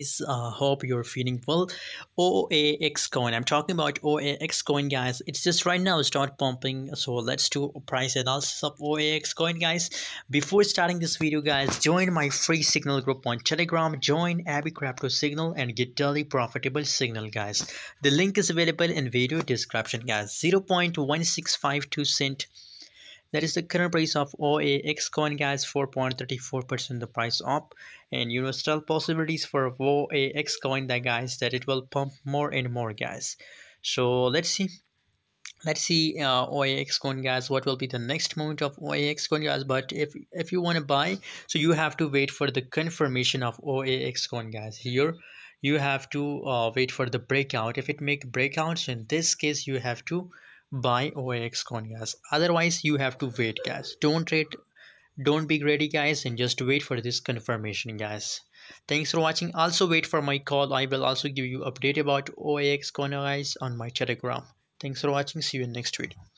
guys uh, hope you're feeling well. Oax coin i'm talking about oax coin guys. It's just right now start pumping. So let's do price analysis of oax coin guys. Before starting this video guys join my free signal group on telegram. Join abby crypto signal and get daily profitable signal guys. The link is available in video description guys. 0.1652 cent that is the current price of OAX coin guys 4.34% the price up. And you know still possibilities for OAX coin that guys that it will pump more and more guys. So let's see. Let's see uh, OAX coin guys what will be the next moment of OAX coin guys. But if if you want to buy so you have to wait for the confirmation of OAX coin guys. Here you have to uh, wait for the breakout. If it make breakouts in this case you have to buy OAX coin guys otherwise you have to wait guys. Don't trade don't be greedy guys and just wait for this confirmation guys. Thanks for watching. Also wait for my call. I will also give you update about oax coin guys on my telegram. Thanks for watching. See you in next video